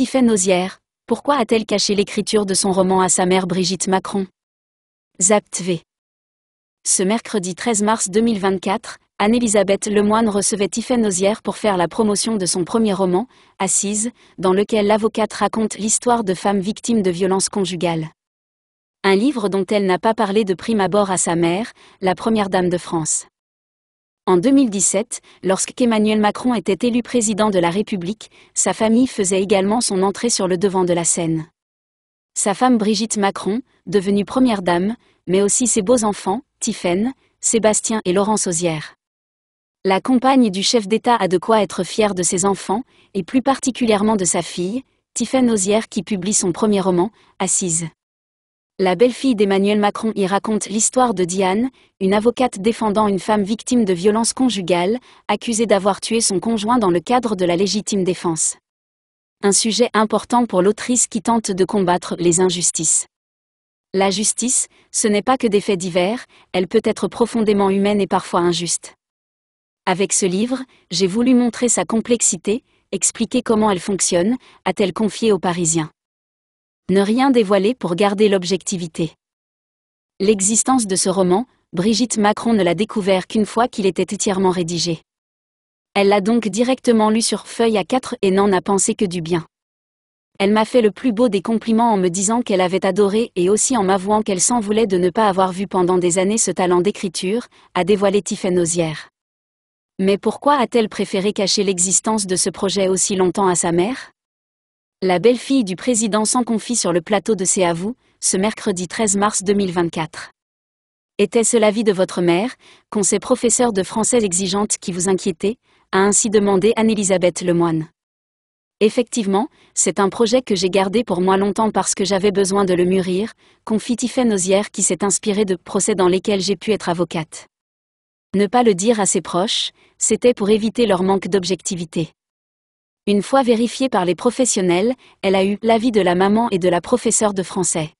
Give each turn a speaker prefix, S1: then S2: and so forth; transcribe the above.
S1: Tiffaine Osière, pourquoi a-t-elle caché l'écriture de son roman à sa mère Brigitte Macron? Zapt V. Ce mercredi 13 mars 2024, Anne-Elisabeth Lemoine recevait Tiffaine Osière pour faire la promotion de son premier roman, Assise, dans lequel l'avocate raconte l'histoire de femmes victimes de violences conjugales. Un livre dont elle n'a pas parlé de prime abord à sa mère, la première dame de France. En 2017, lorsqu'Emmanuel Macron était élu président de la République, sa famille faisait également son entrée sur le devant de la scène. Sa femme Brigitte Macron, devenue première dame, mais aussi ses beaux enfants, Tiffaine, Sébastien et Laurence Osière. La compagne du chef d'État a de quoi être fière de ses enfants, et plus particulièrement de sa fille, Tiffaine Osière qui publie son premier roman, Assise. La belle-fille d'Emmanuel Macron y raconte l'histoire de Diane, une avocate défendant une femme victime de violences conjugales, accusée d'avoir tué son conjoint dans le cadre de la légitime défense. Un sujet important pour l'autrice qui tente de combattre les injustices. La justice, ce n'est pas que des faits divers, elle peut être profondément humaine et parfois injuste. Avec ce livre, j'ai voulu montrer sa complexité, expliquer comment elle fonctionne, a-t-elle confié aux Parisiens. Ne rien dévoiler pour garder l'objectivité. L'existence de ce roman, Brigitte Macron ne l'a découvert qu'une fois qu'il était entièrement rédigé. Elle l'a donc directement lu sur feuille à quatre et n'en a pensé que du bien. Elle m'a fait le plus beau des compliments en me disant qu'elle avait adoré et aussi en m'avouant qu'elle s'en voulait de ne pas avoir vu pendant des années ce talent d'écriture, a dévoilé Tiffaine Osière. Mais pourquoi a-t-elle préféré cacher l'existence de ce projet aussi longtemps à sa mère? La belle-fille du président s'en confie sur le plateau de C'est à vous, ce mercredi 13 mars 2024. Était-ce l'avis de votre mère, conseil professeur de français exigeante qui vous inquiétait a ainsi demandé Anne-Elisabeth Lemoine. Effectivement, c'est un projet que j'ai gardé pour moi longtemps parce que j'avais besoin de le mûrir, confie Tiffaine Osière qui s'est inspirée de procès dans lesquels j'ai pu être avocate. Ne pas le dire à ses proches, c'était pour éviter leur manque d'objectivité. Une fois vérifiée par les professionnels, elle a eu l'avis de la maman et de la professeure de français.